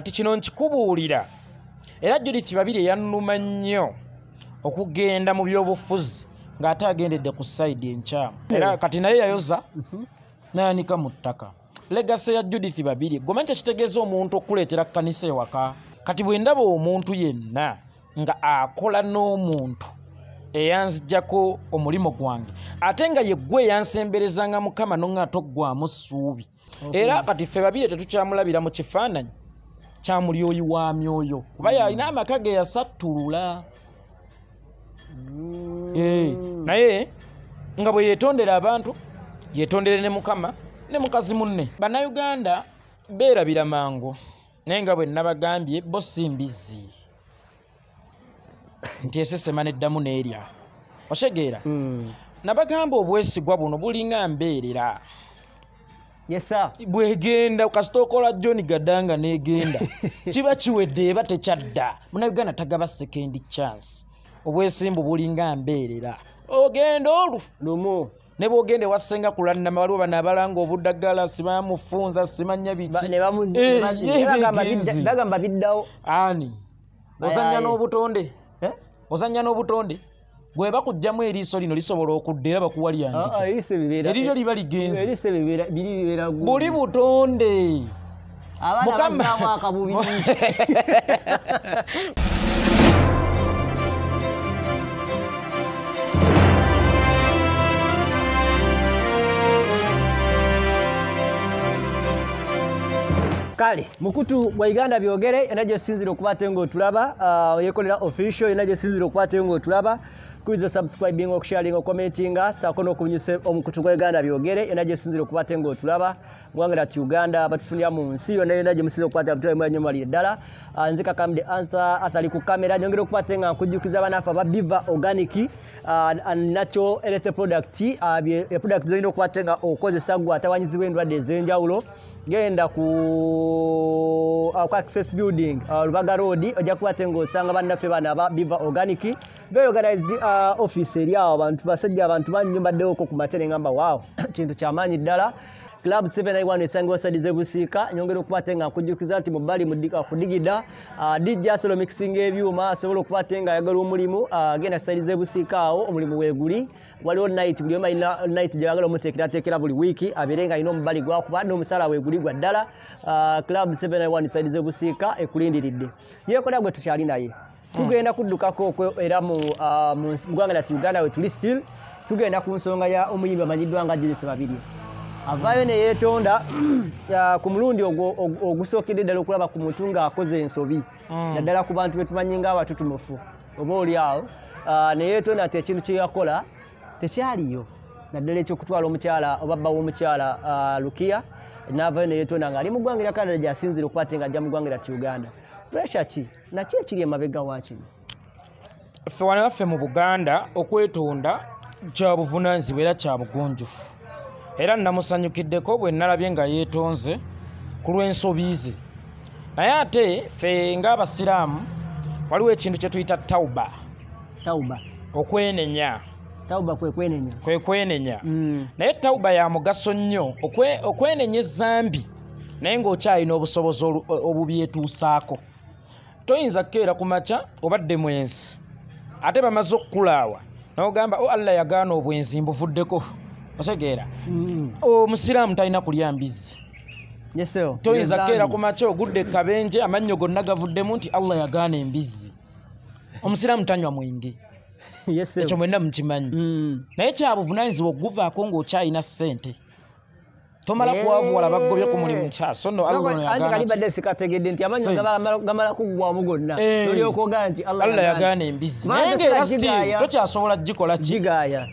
kati kino nkikubuulira. Era judith babiri eyannuma nnyo okugenda mu byobufuzi ng'ate agendedde ku sayidi enkyamu era kati naye yayoza nayanika mu ttaka. Legase ya judith babiri gomanyi kyekitegeeza omuntu okuleetera kkanisa ewaka? Kati bwe ndaba omuntu yenna nga akola n'omuntu eyanzijjako omulimu gwange ate nga ye gwe eyansemberezanga mukama nonga toggwamu ssuubi era kati ffe babiri tetukyamulabira mu kifaananyi kyamulyoyi wa myoyo. Kuba yalina amaka ge yasattulula Eh, naye nga bwe yeetondera abantu yeetondere ne mukama ne mukazi munne. Bannayuganda beerabira mangu naye nga bwe nabagambye bo si mbizzi. Nti esesema neddamu n'erya. Otegeera nabagamba obwesigwa buno bulinga mbeerera yesa bwegenda kasita okola john gadanga negenda. Kiba kiwedde eba tekyadda. Munayuganda tagaba second chance. Obwesimbu bulinga mbeerera. Ogenda olu lumu. Ne bwogenda ewasenga kulannama waliwo bano abalanga obuddagala sibamufunza simanya Ba- biki ne bamuzi- Eh, bagamba biddawo. Ani? Ozanya n'obutonde? Eh? ozanya n'obutonde bwe bakugjamu eriiso lino lisobola okudda era bakuwa Ah, ah, liba gu- buli butonde. Abaana bazaamu akabubi kale. Mukutu gwa uganda byogere era gyesinzire okuba te ngaotulaba uh, yekolera official era gyesinzire okuba te ngaotulaba kubiza subscribing okusharinga okomentinga saako n'okubunyisa omukutu gwa uganda byogere era gyesinzire okuba te ngaotulaba mwangera ti uganda batufunira mu nsi yonna yonna gyemusinza okuba te abutulamu ennyo malire ddala. Uh, nze kakamde ansa athali ku kamera nyongera okuba te nga nkujjukiza banaffe aba biva organic uh, natural health product. Uh, bye- e product zolina okuba te nga okozesa gwe atawanyizibwa endwadde ez'enjawulo genda ku uh, ku access building. Uh, lubaga road ojja kuba te ngaosanga bannaffe bana aba biva organic. Very organized uh, office eri awo abantu basajja abantu banyo mbaddewoko ku makya neŋamba waawo kintu kyamaanyi ddala club 791 esangibwa sadi zebusiika nyongera okuba te nga nkujjukiza nti mubali ku digida. Uh, dj asolo mixing ebyuma asobola okuba te nga ayagala omulimu uh, genda sadi zebusiika awo omulimu weeguli waliwo night buli omu alina night gyeyagala omuteekerateekera buli wiiki abeere nga alina omubali gwakuba n'omusala weeguli gwa ddala. Uh, club 791 sadi zebusiika ekulindiridde. Yeekola gwe tukyali naye tugenda kuddukako okwo era mu ggwanga lyati uganda we tuli still tugenda ku nsonga ya omuyimbi amanyiddwa nga judith babiri avaayo ne yeetonda ku mulundi ogusookedde ddala okulaba ku muntu ng'akoze ensobi. Naddala ku bantu betumanyi ng'abatutumufu oba oli awo. Ah, ne yeetonda nti ekintu kye yakola tekyaliyo. Naddala ekyokutwala omukyala oba bba w'omukyala ah, lukiya n'avaayo ne yeetonda ng'ali mu ggwanga lya canada gyasinzire okuba te nga ajja mu ggwanga lya ti uganda. Puresure ki? Naki ekiri emabega wa kino. Ffe wano waffe mu buganda okwetonda kya buvunaanyizibwa era kya bugunjufu era namusanyukiddeko bwe nalabye nga yeetonze ku lw'ensobi ze. Naye ate ffe ng'abasiraamu waliwo ekintu kye tuyita tawuba. Tauba okwenenya. Tauba kwe kwenenya. Kwe kwenenya. Mm. naye tawuba ya mugaso nnyo. Okwe- okwenenya ezambi naye ng'okyalina obusobozi obubyetuusaako. Toyinza kukeera ku makya obadde mwenzi ate bamaze okukulaawa nogamba o allah yagaana obwenzi mbuvuddeko otegeera Mm. omusiraamu talina kulya mbizzi. Yeseo toyinza kukeera ku makya ogudde kabenje amannyo gonna gavuddemu nti allah yagaana embizzi. Omusiraamu tanywa mwenge. Ekyo mwenna mukimanyi. Mm. naye kyabuvunanyizibwa okuguvaako ng'okyalina ssente tomala Eh. kuwavuwala baggobye ku mulimu kyaso nno allah ono anti yagaana kali ki? badde sikategedde nti gaba- gamala kugwamu gonna. Eh. nolyokoga nti allah yagaana Kubanga naye ngaera still tokyasobola gikola kugigaaya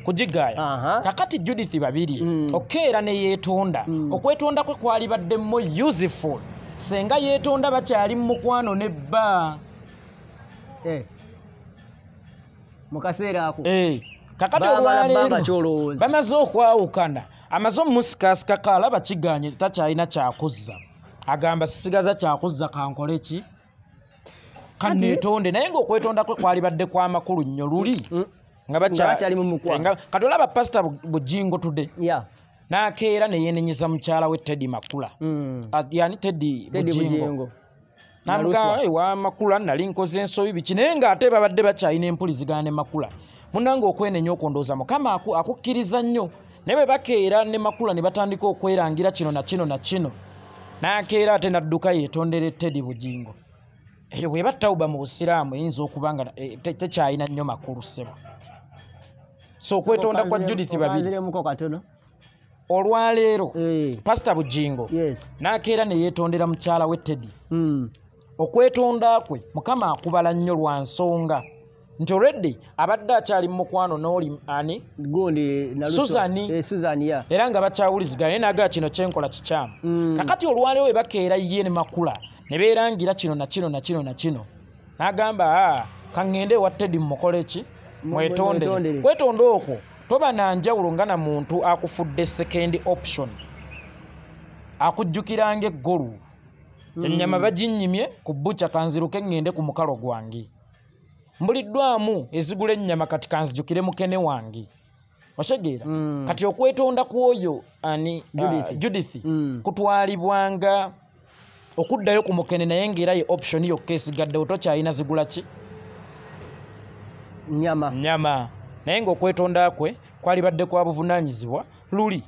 kakati judith babiri Mm. okeera ne yeetonda. Okwetonda kwe kwali baddemu useful. Senga yeetonda bakyali mu mukwano nebba Eh. mu kaseera ako. Eh, kakati olwaleero bamaze okwawukana amaze omusikasika alaba kiganye takyalina kyakuzza. Agamba sisigaza kyakuzza kankole ki? Kaneetonde naye ngaokwetonda kwe kwali badde kwamakulu nnyo luli? Mm. nga- kati olaba pasita bujingo tudde ya. n'akeera ne yeenenyeza mukyala we teddy makula. Mm. Yani teddy bujingo. Namugamba makula nali nkoze ensobi biki? Naye ng'ate babadde bakyalina empulizigana ne makula. Munange okwenenya okundooza mukama aku- akukkiriza nnyo naye bwe bakeera ne makula ne batandika okwerangira kino na kino na kino. N'akeera ate n'adduka yeetondera tedi bugingo eyo bweba tawuba mu busiraamu eyinza okuba nga eh, te- tekyalina nnyo makulu ssebo. So okwetonda kwa judith babiri. olwaleero Eh, pasita bugingo n'akeera ne yeetondera mukyala we tedi Mm. okwetonda kwe mukama akubala nnyo lwa nsonga nti olwedde abadde akyali mu mukwano n'oli ani? Gundi naluso Susani. eh, ya era nga bakyawulizigana naye nagaa kino kyenkola kikyamu. Mm. kakati olwaleero we bakeera ye ne makula ne beerangira kino na kino na kino na kino n'agamba "Ah, kaŋŋende ewa tedi mumukole ki? Mu- mwetondere. mwetondere." kwetonda okwo toba na njawulo nga na muntu akufudde second option. Akujjukiranga eggolu ennyama baginnyimye ku bbuca kanziruke ŋŋende ku mukalo gwange mbuliddwamu ezigula ennyama kati kanzijukire mukene wange. Okitegeera Mm. kati okwetonda kwoyo ani? Judith. ah, judith. Mm. kutwalibwanga okuddayo ku mukene naye ngaera ye option yokka esigaddewo tokyalina zigula ki? Nyama nyama naye ngaokwetonda kwe kwalibadde kwa buvunaanyizibwa luli.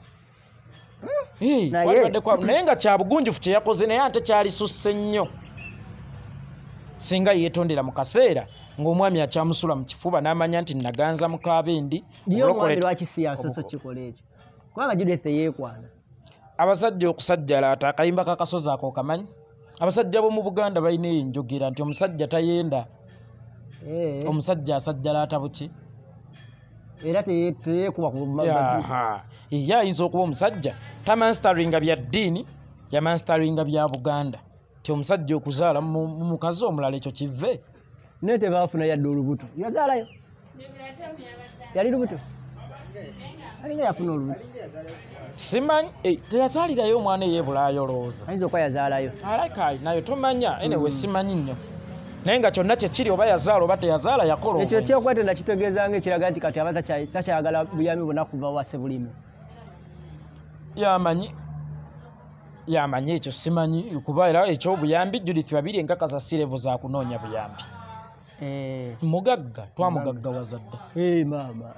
Eh, Naye- nga kya bugunjufu kye yakoze naye ate kyalisusse nnyo singa yeetondera mu kaseera ng'omwami akyamusula mu kifuba n'amanya nti naganza yeekwana. Abasajja okusajjalaata akayimba kakasozi ako okamanyi? Abasajja b'omu buganda balina eyo enjogera nti omusajja tayenda. Eh, omusajja asajjalaata buki? Era teye- teyeekuba ku ma- Yaha. ye ayinza okuba omusajja? Tamanstaringa bya ddiini yamanstaringa bya buganda ti omusajja okuzaala mu mu mukazi omulala ekyo kive. Naye tebaafuna yadde olubuto. Yazaalayo yali lubuto? Alinga yafuna olubuto. Simanyi eh, teyazaalirayo omwana eyeebulaayo olowooza ayinza okuba yazaalayo alaka alinayo tomanya. Enewe simanyi nnyo. Naye nga kyonna kyekiri oba yazaala oba teyazaala yakola ekyo obwenzi. kyokuba tenakitegeeza ngaekiraga nti kati aba takya- takyagala buyambi bwonna kuva wase bulimi yamanyi yamanyi ekyo simanyi kuba era ekyobuyambi judith babiri enkakaza sirevu za kunoonya buyambi. Mugagga twamugaggawaza dda Eh, maama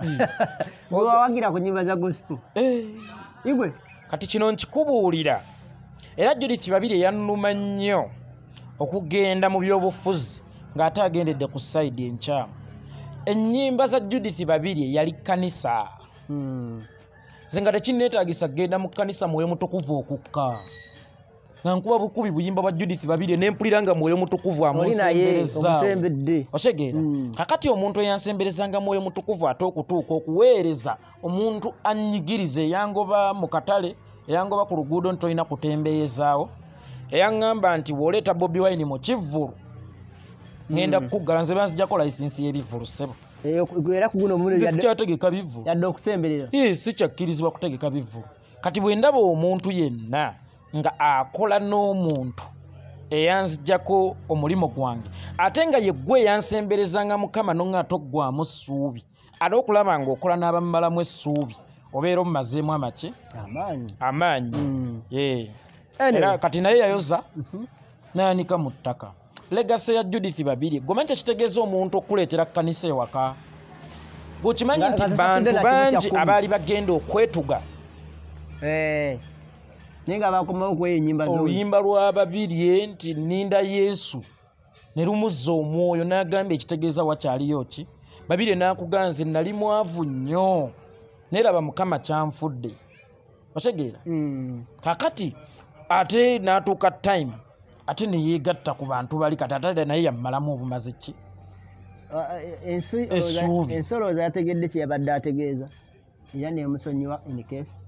wewawagira ku nyimba za gospel. Eh, igwe. Kati kino nkikubuulira. Era judith babiri eyannuma nnyo okugenda mu byobufuzi ng'ate agendedde ku sayidi enkyamu. Ennyimba za judith babiri yali kkanisa. Hmm. Nze nga tekinneetaagisa kgenda mu kkanisa mwoyo mutukuvu okukka. Nga nkuba bukubi buyimba bwa judith babiri nempulira nga mwoyo mutukuvu oli naye amunsemberezaawo omusembedde. Otegeera Mm. kakati omuntu eyansemberezanga mwoyo mutukuvu ate okutuuka okuweereza omuntu anyigiriza eyangoba mu katale eyangoba ku luguudo nti tolina kutembeeyezaawo eyaŋŋamba nti bw'oleeta bobi wine mu kivvulu? Ŋŋenda kukuggala nze banzijjako layisinsi y'ebivvulu ssebo Eh, ku- era nze yadde- sikyategeka bivvulu yadde okusemberera. Ye sikyakkirizibwa kutegeka bivvulu kati bwe ndaba omuntu yenna nga akola n'omuntu eyanzijjako omulimu gwange ate nga ye gwe eyansemberezanga mukama nonga toggwamu ssuubi ate okulaba ng'okola n'abamumalamu essuubi obeera omumazeemu amaki amaanyi. Amaanyi. Mm. Era kati naye yayoza n'anika mu ttaka. Legase ya judith babiri gomanyi kyekitegeeza omuntu okuleetera kkanisa ewaka? Gwekimanyi nti bantu bangi abaali bagenda okwetuga. Eh. naye nga bakomawo kweyo enyimba oluyimba lw'ababiri nti ninda yesu ne lumuzza omwoyo n'agamba ekitegeeza wakyaliyo ki? Babiri n'akuganze nali mwavu nnyo neraba mukama kyanfudde. Otegeera? Mm. kakati ate n'atuuka time ate neyeegatta ku bantu bali kati ate naye yammalamu obumazi ki? Essuubi. ensi olowooza yategedde kye yabadde ategeeza. Era nemusonyiwa in case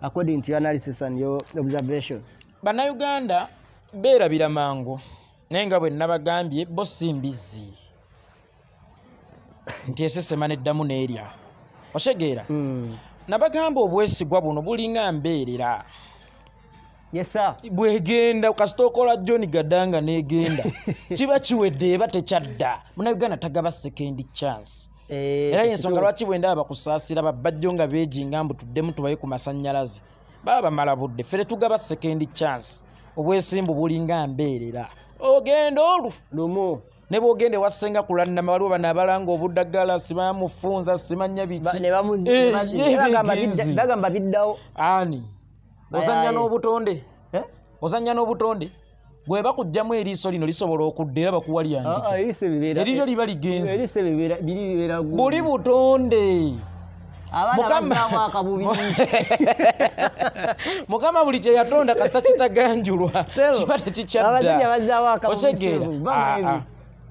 according to your analysis and your observation. Bannayuganda beerabira mangu naye nga bwe nabagambye bo si mbizzi. Nti esesema neddamu n'erya. Otegeera Mm. nabagamba obwesigwa buno bulinga mbeerera yes sir. Bwegenda kasita okola john gadanga negenda. Kiba kiwedde eba tekyadda. Munayuganda tagaba second chance. Eh, era yensonga lwaki bwendaba bakusaasira babajjo nga beejinga mbu tuddemu tubaye ku masannyalaze. Baba bamala budde ffe tetugaba second chance. Obwesimbu bulinga mbeerera. Ogenda olu lumu. Ne bwogenda ewasenga kulannama waliwo bano abalanga obuddagala sibamufunza simanya biki? Bagamba biddawo. Ani ozanya Ayaye. n'obutonde. Ozanya n'obutonde. Bwe bakugjamu eriiso lino lisobola okudda era bakuwa Ah, ah, eriryo liba gu- buli butonde. Mukama- buli kye yatonda kasita kitaganjulwa. Kiba abasajja tekikyadda bazaawo akabubi otegeera sebo, bama Ah, ebi. ah.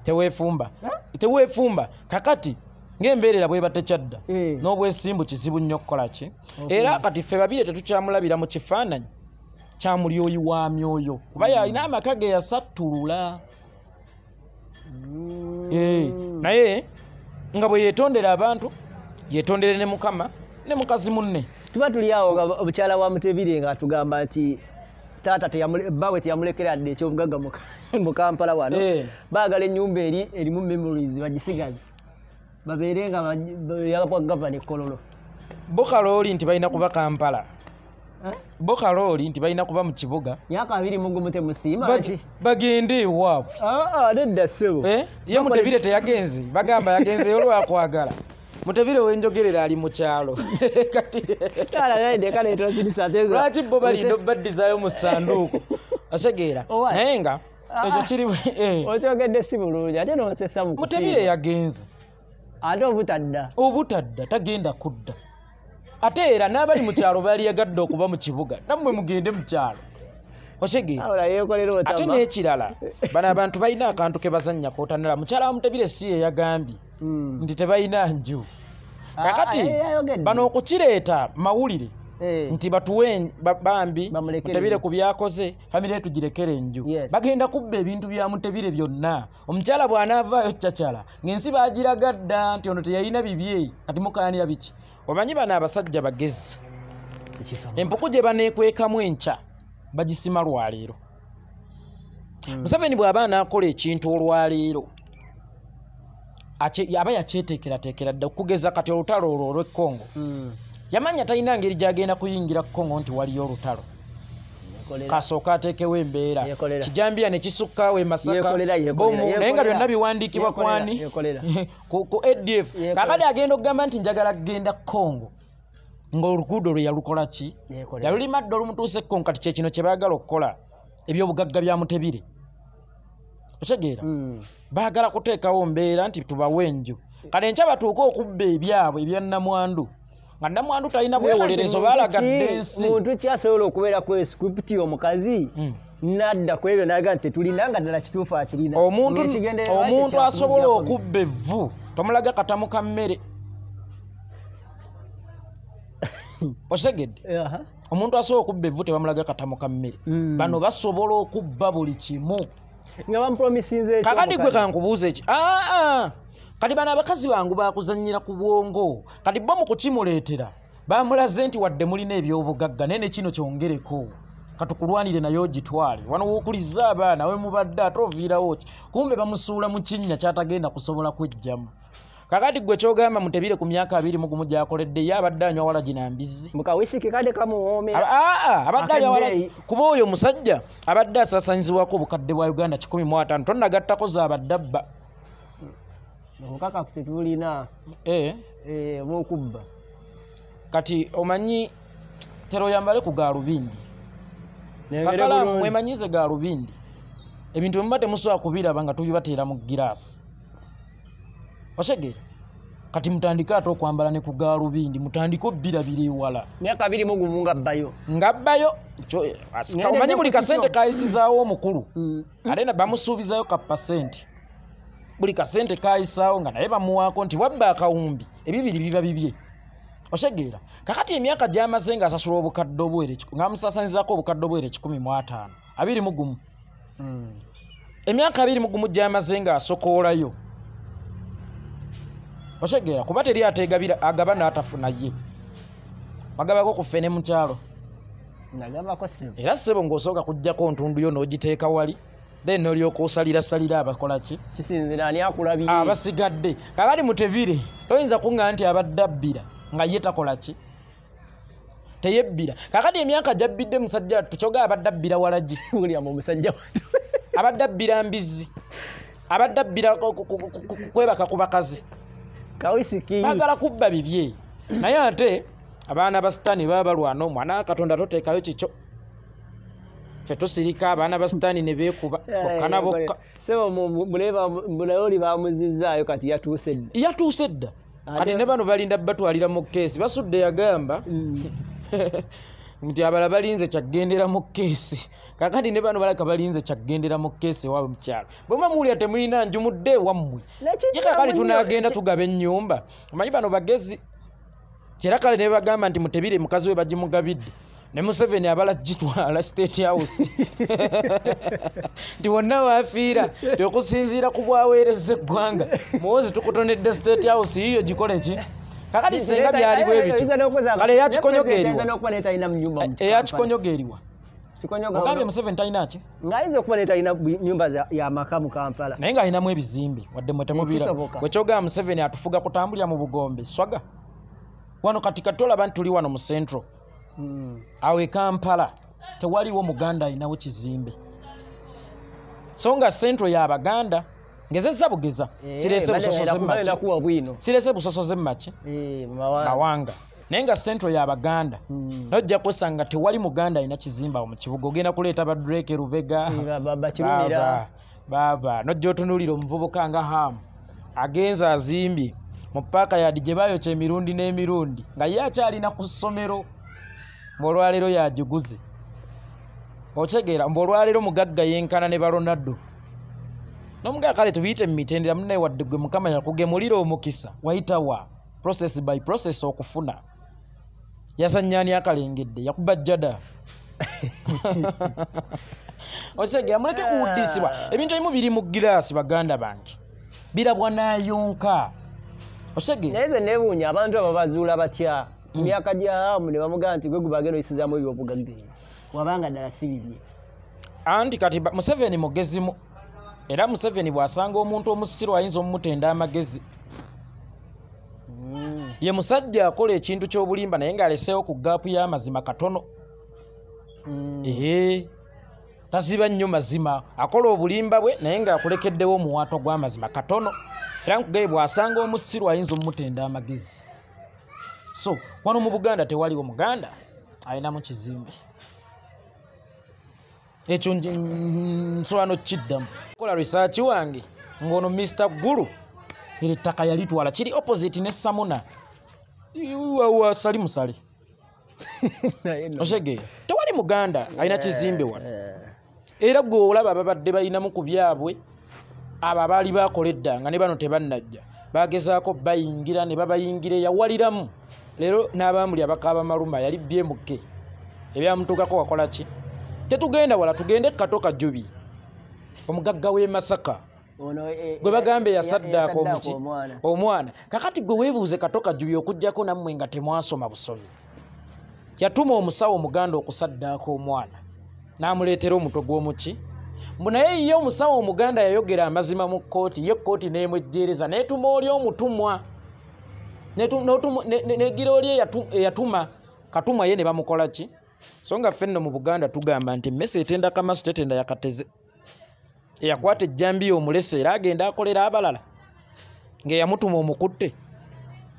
teweefumba. Teweefumba. Kakati ng'embeerera bweba tekyadda Eh. n'obwesimbu kizibu nnyo okukola ki? Era kati ffe babire tetukyamulabira mu kifaananyi kya mulyoyi wa myoyo kuba yalina amaka ge yasattulula Eh, naye nga bwe yeetondera abantu yeetondere ne mukama ne mukazi munne. Tuba tuli awo nga omukyala wa mutebire nga atugamba nti taata bbawe teyamulekera dde ekyobugagga mu kampala wano Eh. baagala ennyumba eri erimu memories bagisigaze babeere nga baj- ba- yabwa gavana ekololo bokalooli nti balina kuba kampala. Eh? bokalooli nti balina kuba mu kibuga. Myaka abiri mugumu temusiima bagende ewaabwe "Ah, ah, nedda ssebo. Eh? ye mutebire teyagenze bagamba yagenzeyo olwakwagala mutebire wenjogerera ali mu kyalo. Kati kala naye ndeka netosirisa ate nga- lwaki bo balinda obbaddizayo mu ssanduuku otegeera Owa. naye nga Ah, ekyo ah. kiri eh. okyogedde si bulungi ate nonsesa mu mutebire yagenze ate obutadda. Obutadda tagenda kudda. Ate era n'abali mu kyalo baaliyagadde okuba mu kibuga nammwe mugende mu kyalo. Otegeera awula yeekolera ate otama n'ekirala bano abantu balina akantu ke bazannya kootanala mukyala wa mutebire si ye yagambye Mm. nti tebalina nju. Ah, kakati bano okukireeta mawulire. Nti batuwe ba- bambi mutebire enju. ku byakoze famire tugirekere enju Yes. bagenda kubba ebintu bya mutebire byonna. Omukyala bw'anaavaayo cakyala ng'ensi bagiraga dda nti ono teyalina bibye kati mukaanira biki? Omanyi bano abasajja bagezi? Empuku gye baneekwekamu enkya bagisima lwaleero museveni bw'aba anaakola ekintu olwaleero aba yakyeteekerateekera dda okugeza kati olutalo olwo olw'ekkongo Mm. Yamanya talina ngeri gyagenda kuyingira kongo nti waliyo olutalo. Kasooka ateekewo embeera. Kijambiya ne Yeekolera, yeekolera, bomu naye nga byonna biwandiikibwa kwani ku adf kakati agenda okugamba nti njagala kugenda kongo. Ng'oluguudo lwe yalukola ki? Yalulima dda olumutuuse kongo kati kyekino kye baagala okukola ebyobugagga bya mutebire otegeera? Mm. baagala kuteekawo mbeera nti tubawe enju. Kale enkya batuuke okubba ebyabwe ebya namwandu nga namwandu talina bwewolerezo baalagadde ensi muntu ki asobola okubeera ku escripti omukazi? Mm. nadda ku ebyo naga nti tetulina nga ddala kituufu akirina. Omuntu asobola okubba evvu tomulaga katamu ka mmere. Osegedde? Omuntu asobola okubba evvu tebamulaga katamu ka mmere. Mm. bano basobola okubba buli kimu. Nga bamupromisinze kakati gwe kankubuuza eki? Aa kati bano abakazi bangu bakuzanyira ku bwongo. Kati bo mu kukimuleetera bamulaze nti wadde mulina ebyobugagga naye ne kino kyongereko. Katukulwanire naye ogitwale. Wano wokuliza abaana we mubadde ate oviirawo ki? Kumbe bamusuula mu kinnya kyatagenda kusobola kwejjamu kakati gwe kyogamba mutebire ku myaka abiri mu gumu gyakoledde ye abadde anywa wala ginambizi mukawisiki kade kamuwoomera. Aa, abadde awala Akaddeeyi. kuba oyo omusajja abadde asaasaanyizibwako obukadde bwa uganda kikumi mu ataano. Tonnagattako zaabadde abba obukakafu tetulina Eh, eh, obwokubba kati omanyi teroyambale ku gaalubindi. Nengere kakala bulungi. mwemanyize gaalubindi. Ebintu bwe muba temusobola kubiraba nga tubibateera mu giraasi. Otegeera kati mutandike ate okwambala ne ku gaalubindi mutandike obbirabira ewala. Myaka abiri mu gumu nga bbayo. Ngabbayo Kyo- asika- Ngende omanyi buli ku kasente kayisizaawo omukulu? Mm. ate bamusuubizayo ka pasenti buli kasente kayisaawo nga naye bamuwaako nti wabba akawumbi ebibiri biba bibye. Otegeera kakati emyaka gyamaze ngaasasula obukadde obwere ngaamusaasanyizaako obukadde obwere kikumi mu ataano abiri mu gumu. Mm. emyaka abiri mu gumu gyamaze ng'asokoolayo. Otegeera kuba teri ateegabira agaba n'atafuna ye. Bagabako ku ffene mukyalo nagambako sebo era ssebo ng'osooka kujjako ntundu yo n'ogiteeka wali then n'olyoka osalirasalira abakola ki? Kisinzira ani akulabye? Abasigadde. Kakati mutevire toyinza kuŋŋa nti abadde abbira nga ye takola ki? Teyebbira. Kakati emyaka gyabbidde musajja tukyogera abadde abbira walagi william omusajja watu abadde abbira mbizi abadde abbira kwebaka ku bakazi. Kawisiki. Baagala kubba bibye. Naye ate abaana ba sitaani baba balwana omwana wa katonda toteekayo kikyo ffe tusirika abaana ba sitaani ne beekuba bokka na bokka sebo mulayoli bamuzizaayo kati yatuuse dda. Yatuuse dda. Kati ne bano balinda batwalira mu keesi basudde yagamba Mm. nti abala balinze kyagendera mu keesi. Kakati ne bano balaka balinze kyagendera mu keesi ewaabwe mukyalo. Bwema muwulira temulina njumudde ewammwe Nekijja ye kakali munyo, tunagenda tugaba ennyumba omanyi bano bagezi? Kyera kale ne bagamba nti mutebire mukazi we bagimugabidde ne museveni abala gitwala state house. Nti wonna waafiira ti okusinziira ku bwaweereza eggwanga. Muwozi tukutonedde state house yiyo gikole ki? Kakati singa byali bwe bityo Oyinza n'okukoza- kale ne eyakikonyoga eriwa? ogambye ono- museveni talina ki? ng'ayinza okuba netalina nyumba y'amaka mu kampala. Naye ng'alinamu ebizimbe wadde mwe temubira Kisoboka. wekyogamba museveni atufuga kutambulira mu bugombe swaga. Wano kati kati olaba nti tuli wano mu central. Awo e kampala tewaliwo muganda alinawo kizimbe so nga central y'abaganda ngezezza bugeza sirese busosoze mumaki Eh, mawanga. naye nga central y'abaganda Mm. nojja kusanga tewali muganda alina kizimbe awo mu kibuga. Ogenda kuleeta badreke lubega. Eh, ba- ba- bakirumira Baaba, baaba nojja otunuulira omuvubuka nga hamu. Agenza azimbye mu paaka yadi gye bayokya emirundi n'emirundi nga ye akyalina ku ssomero mbaolwaleero yagiguze okyegeera mbaolwaleero mugagga yenkana ne baronaldo n'omugagga kale tubiyite mu mitendera munaye wadde gwe mukama yakugemulira omukisa wayitawa process by process okufuna. Yazannyani akalengedde yakuba jada. Okyegeera muleke kuwuddisibwa. Ebintu ebimu biri mu giraasi baganda bange. Birabwa nayonka. Okyegeera. Naye ze nebuunya abantu abo bazuula batya myaka gyamu ne bamugamba nti gwe gubagenda oyisizaamu ebyobugagga ebyo wabanga ddala si bibye anti kati museveni mugezimu era museveni bw'asanga omuntu omusiru ayinza omumutenda amagezi. Mm. ye musajja akola ekintu ky'obulimba naye ng'aleseewo ku gaapu y'amazima katono. Mm. ee taziba nnyo mazima. Akola obulimba bwe naye ng'akulekeddewo omuwaato gw'amazima katono. Era nkugaye bw'asanga omusiru ayinza omumutenda amagezi so wano mu buganda tewaliwo muganda alinamu kizimbe. Ekyo nsobola nokiddamu kola risaaki wange ng'ono mr gulu. Eri ettaka yalitwala kiri opposite ne samuna. Wawa sali musale. Osegeera tewali muganda alina kizimbe wano. era gwe olaba ababadde balinamu ku byabwe abo abaali bakola eddanga ne bano tebannajja. Bagezaako bayingira ne babayingira eyawaliramu leero n'abamuli abakaaba maluma yali byemuke ebyamutuukako wakola ki? Tetugenda wala tugende e kato kajubi omugagga w'e masaka. Ono, eh, gwe bagamba eyasaddaaka omuki. omwana. Kakati gwe weebuuze kato kajubi okugjako nammwe nga temwasoma busomi. Yatuma omusawo omuganda okusaddaaka omwana. N'amuleetera omutwe gw'omuki. Mbu naye ye omusawo omuganda yayogera amazima mu kkooti ye kkooti n'emwejjeereza neetuma oli omutumwa Netu- n'otumu- ne- ne- negira oli eyatu- eyatuma katumwa ye ne bamukola ki? So nga ffe nno mu buganda tugamba nti emmese etenda kamaso tetenda yakateze eyakwata ejjambiya omulese era agenda akolera abalala ng'eyamutuma omukutte.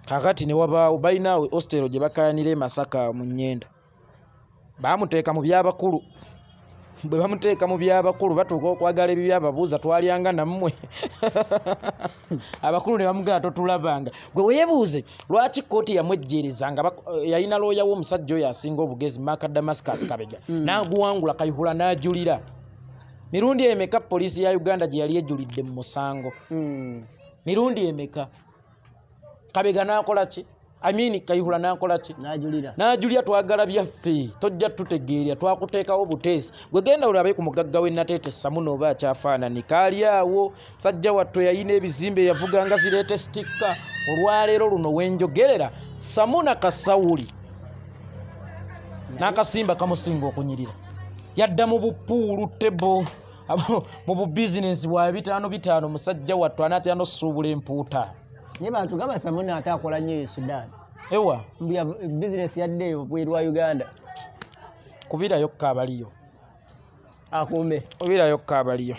Kakati ne wabaawo balinaawe ostero gye bakayanira e masaka mu nnyenda baamuteeka mu byabakulu bwe bamuteeka mu byabakulu batuuka okwagala ebyo byababuuza twalyanga nammwe. Abakulu ne bamugamba totulabanga. Gwe weebuuze lwaki kooti yamwejjeereza nga yalina looya we omusajja oyo asinga obugezi maka damascus kabega n'aguwangula kayihula n'ajulira. Mirundi emeka poliisi ya uganda gye yali ejulidde mu musango? Mm. mirundi emeka? Kabega n'akola ki amini kayihula n'akola ki? N'ajulira. Twagala byaffe. Tojja tutegeerya twakuteekawo buteesi. Gwe genda olabe ku mugagga we nateete samuna oba akyafaanani kaali awo musajja watto yayina ebizimbe yavuganga zireete sitikka. Olwaleero luno wenjogerera samuna kasawuli. N'akasimba kamusinga okunyirira. Yadda mu bupuulu tebo mu bubizinensi bwa bitaano bitaano musajja watto anaatera nosuubula empuuta naye bantu gaba samuna ate akola nnyo e sudan ewa? Bizinesi yadde eyo bweru wa uganda. Kubirayo kabaliyo akuume obiirayo kaabaliyo